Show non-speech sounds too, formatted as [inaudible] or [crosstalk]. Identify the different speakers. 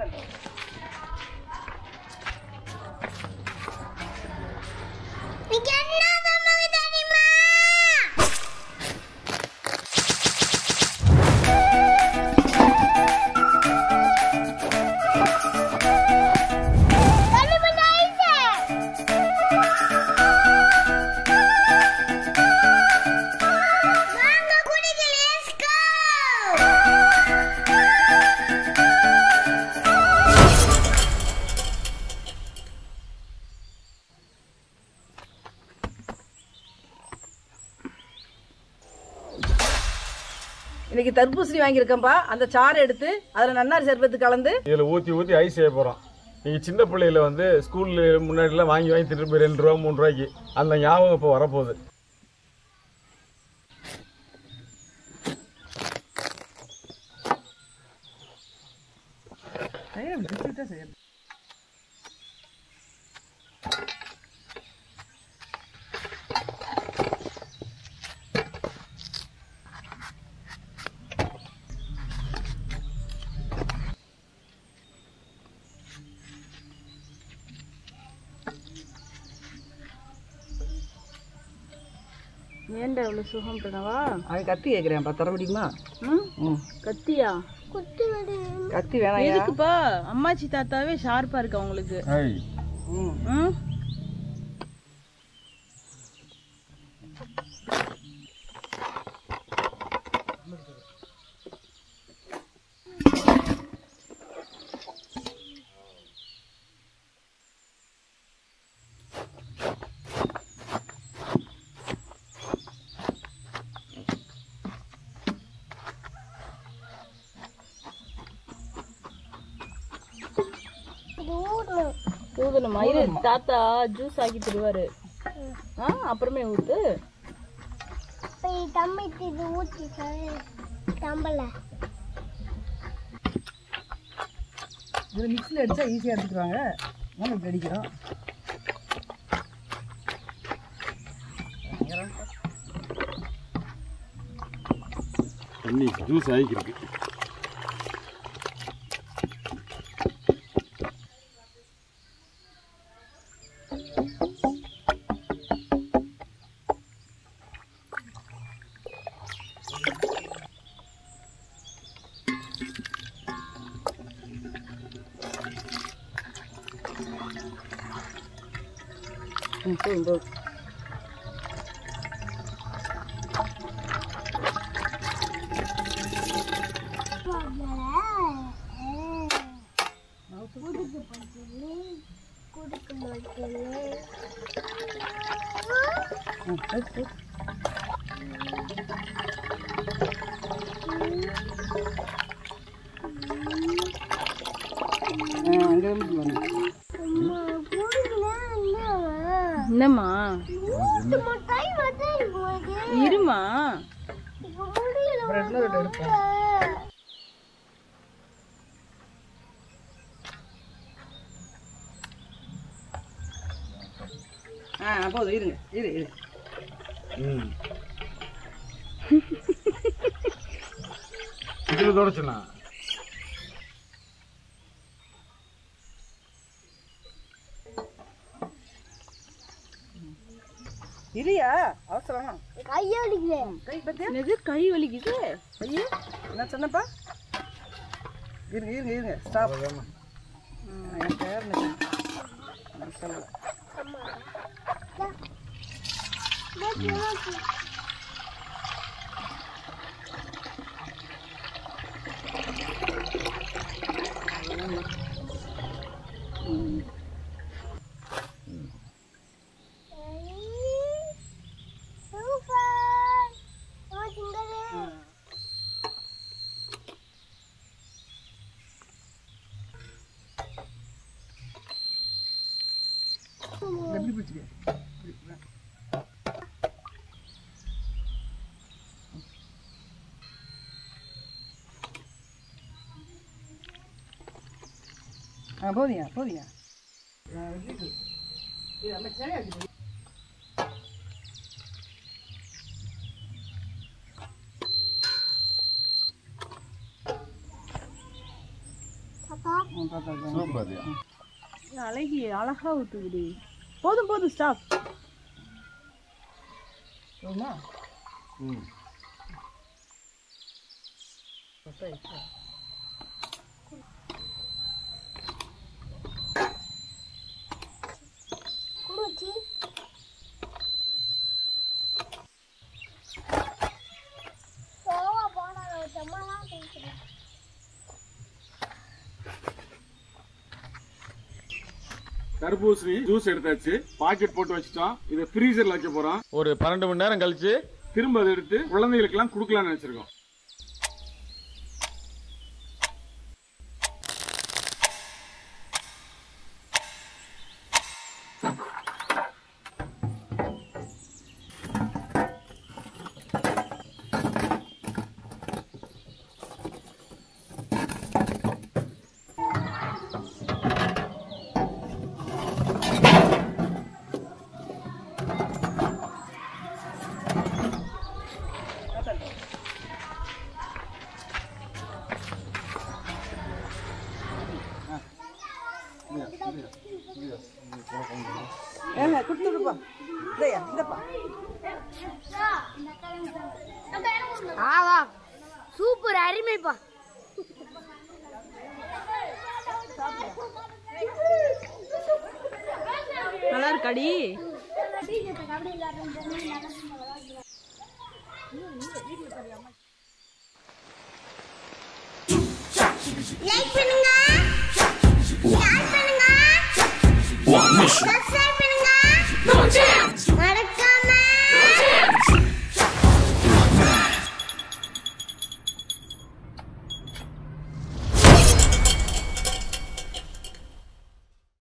Speaker 1: കണ്ടോ இன்னைக்கு தர்பூசணி வாங்கியிருக்கேன்ப்பா அந்த சாறை எடுத்து அதில் நன்னாரி சர்பத்து கலந்து
Speaker 2: இதில் ஊற்றி ஊற்றி ஐஸ் செய்ய போகிறோம் நீங்கள் சின்ன பிள்ளையில வந்து ஸ்கூலில் முன்னாடிலாம் வாங்கி வாங்கி போய் ரெண்டு ரூபா மூணு ரூபாய்க்கு. அந்த ஞாபகம் இப்போ வரப்போகுது.
Speaker 1: செய்யணும்
Speaker 3: ஏன்டா இவ்வளோ சுகம் பிரணவா
Speaker 1: அவன் கத்தி கேட்குறேன்ப்பா தர முடியுமா
Speaker 3: ம்? கத்தியா?
Speaker 4: குத்து வேணாயா?
Speaker 1: எதுக்குப்பா?
Speaker 3: அம்மாச்சி தாத்தாவே ஷார்ப்பா இருக்கு அவங்களுக்கு
Speaker 1: ம்
Speaker 3: ம்
Speaker 4: இது ஊறணும்.
Speaker 3: ஊதணுமா இரு தாத்தா ஜூஸ் ஆக்கி தருவாரு. ஆ அப்புறமே ஊத்து.
Speaker 4: தம்பிக்கு இது ஊத்தி. தம்பல.
Speaker 1: மிக்ஸில் அடித்தா ஈஸியாக எடுத்துக்குவாங்க. நம்ம இப்படி அடிக்கிறோம்.
Speaker 2: தண்ணி ஜூஸ் ஆகிக்கிருக்கு.
Speaker 1: ம் போதும் போதும்
Speaker 4: குடுக்க
Speaker 3: என்னம்மா?
Speaker 4: இருமா?
Speaker 1: ஆ போதும் இருங்க இரு இரு.
Speaker 2: ம். [laughs] இதில் தொடச்சுண்ணா
Speaker 1: இரியா அவசரம்.
Speaker 4: கையடிக்கிறேன்
Speaker 3: கை வலிக்குது? ஐயே
Speaker 1: என்ன சொன்னப்பா? இருங்க இருங்க இருங்க. ஸ்டாப் என் பேர் நான் 啊，不 dia 不 dia。啊，这个，这个没钱呀。
Speaker 4: 爸爸。
Speaker 1: 嗯，爸爸，舒服不
Speaker 2: dia？
Speaker 3: 啊，那鱼养了好多嘞。போதும் போதும் ஸ்டாப்
Speaker 1: போதுமா
Speaker 2: ம்
Speaker 1: குடிச்சி
Speaker 2: தர்பூசணி ஜூஸ் எடுத்தாச்சு. பாக்கெட் போட்டு வச்சுட்டோம். இதை ஃப்ரீசர்ல வைக்க போறோம். ஒரு பன்னெண்டு மணி நேரம் கழிச்சு திரும்ப அதை எடுத்து குழந்தைகளுக்கு எல்லாம் கொடுக்கலாம்னு நினைச்சிருக்கோம்.
Speaker 1: கொடுத்துடுப்பா இதையா இந்தப்பா ஆவா
Speaker 4: சூப்பர் அருமைப்பா
Speaker 3: நல்லா இருக்காடி
Speaker 4: லைக் பண்ணுங்க ஷேர் பண்ணுங்க